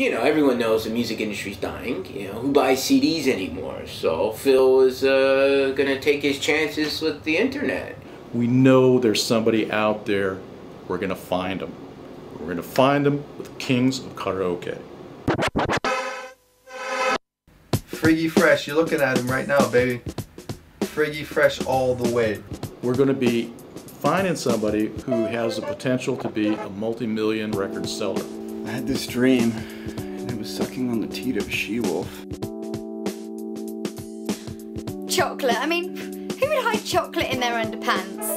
you know, everyone knows the music industry's dying. You know, who buys CDs anymore? So Phil is uh, gonna take his chances with the internet. We know there's somebody out there. We're gonna find them. We're gonna find them with Kings of Karaoke. Friggy Fresh, you're looking at him right now, baby. Friggy Fresh all the way. We're gonna be finding somebody who has the potential to be a multi-million record seller. I had this dream, and it was sucking on the teat of a she-wolf. Chocolate. I mean, who would hide chocolate in their underpants?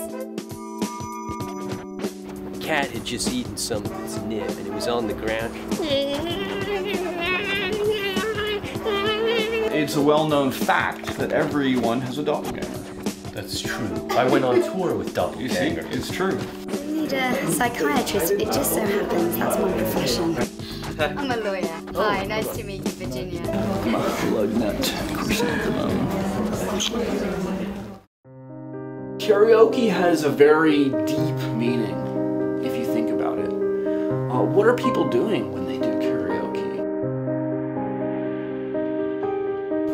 Cat had just eaten some of its nib and it was on the ground. It's a well-known fact that everyone has a doppelganger. That's true. I went on tour with You see, it's true. I need a psychiatrist. It just so happens that's my profession. I'm a lawyer. Hi, nice to meet you, Virginia. I'm a lug nut, chrysanthemum. Karaoke has a very deep meaning, if you think about it. Uh, what are people doing when they do karaoke?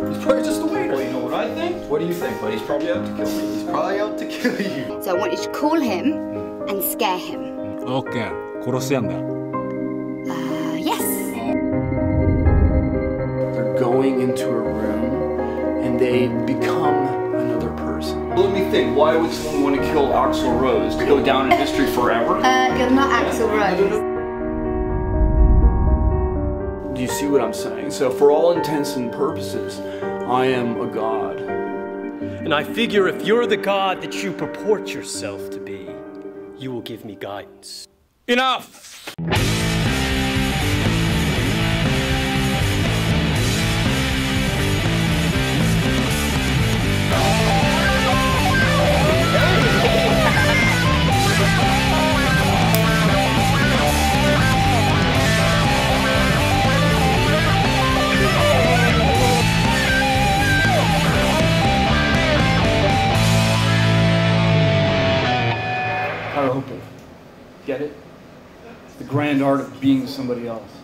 He's probably just a waiter. Well, you know what I think? What do you think? But he's probably out to kill me. He's probably out to kill you. So I want you to call him and scare him. Okay, 殺し屋んだ。Uh, yes. They're going into a room and they become another person. Let me think. Why would someone want to kill Axl Rose? To go down in history forever? Uh, you're not Axl Rose. Do you see what I'm saying? So for all intents and purposes, I am a god. And I figure if you're the god that you purport yourself to be, you will give me guidance. Enough! Get it? The grand art of being somebody else.